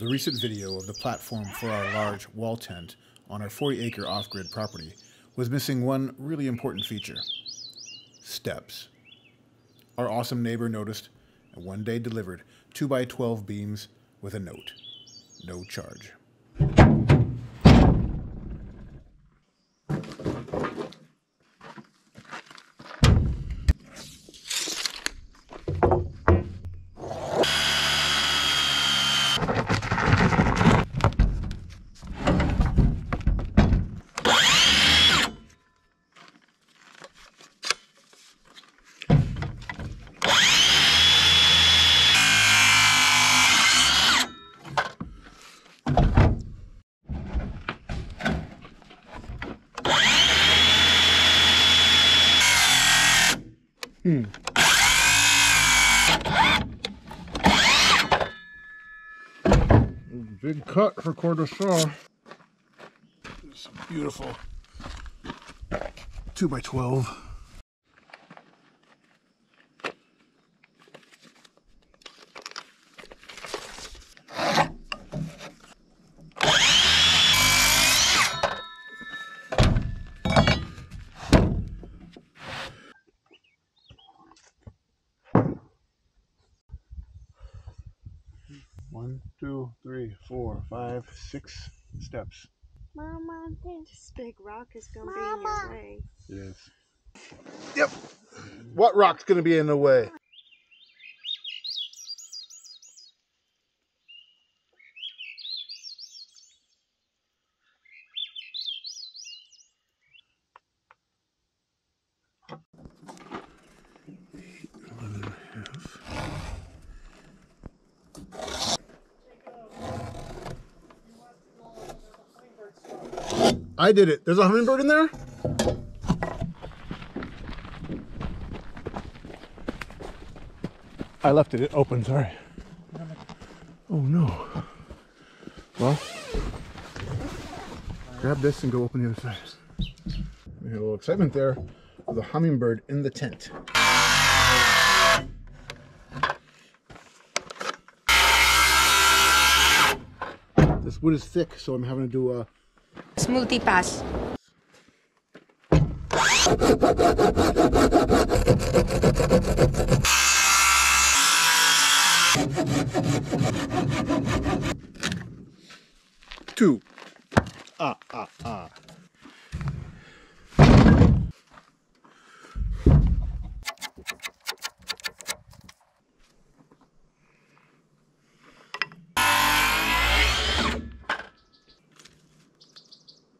The recent video of the platform for our large wall tent on our 40 acre off grid property was missing one really important feature steps. Our awesome neighbor noticed and one day delivered 2x12 beams with a note no charge. Big cut for quarter saw. Beautiful two by twelve. One, two, three, four, five, six steps. Mama, this big rock is gonna be in Mama. your way. Yes. Yep. What rock's gonna be in the way? I did it. There's a hummingbird in there? I left it open, sorry. Oh no. Well, grab this and go open the other side. We had a little excitement there with a hummingbird in the tent. This wood is thick, so I'm having to do a Smoothie pass. two. Ah, ah, ah.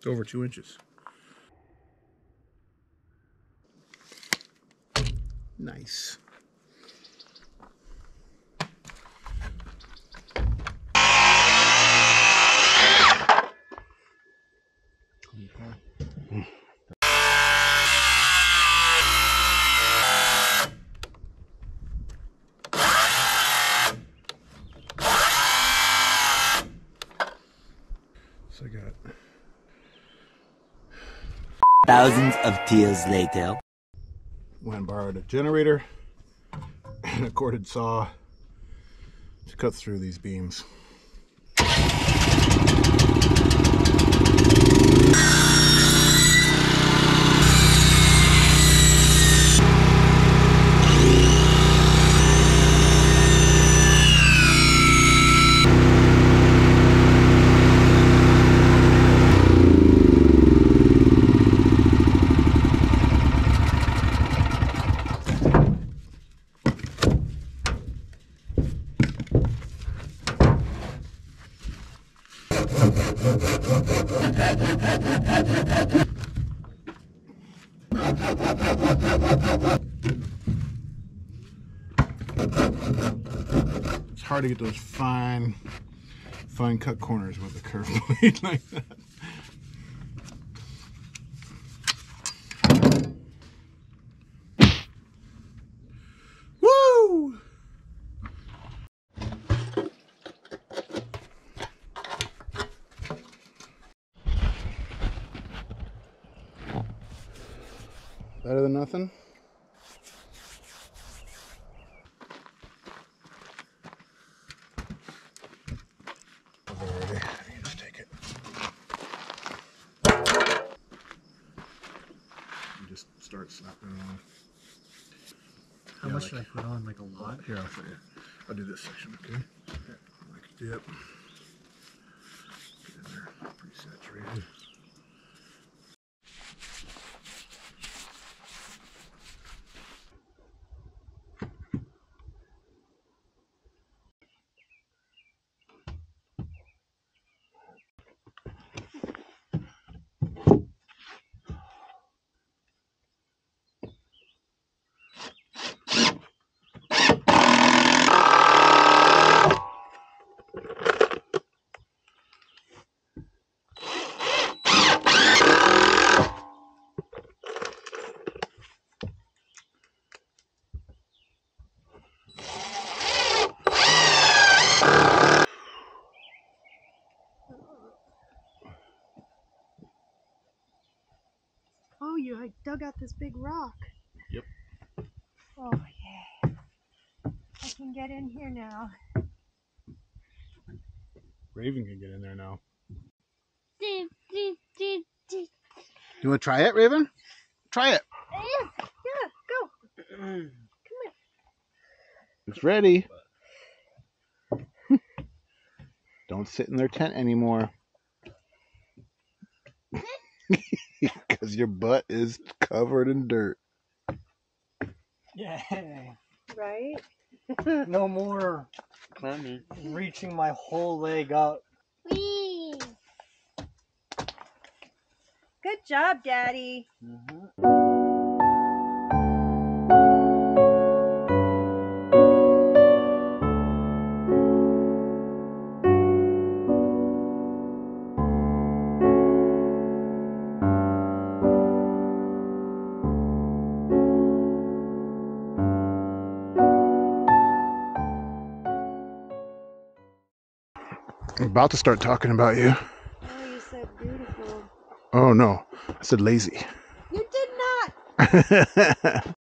It's over two inches. Nice. Thousands of tears later. went and borrowed a generator and a corded saw to cut through these beams. It's hard to get those fine, fine cut corners with a curved blade like that. Better than nothing. How yeah, much like, should I put on? Like a lot? Here, I'll show you. I'll do this section, okay? Yep. You like, dug out this big rock. Yep. Oh, yeah. I can get in here now. Raven can get in there now. You want to try it, Raven? Try it. Yeah, yeah, go. Come here. It's ready. Don't sit in their tent anymore. Because your butt is covered in dirt. Yeah. Right? No more Mommy. reaching my whole leg up. Whee! Good job, Daddy. Mm-hmm. I'm about to start talking about you. Oh, you said beautiful. Oh no, I said lazy. You did not.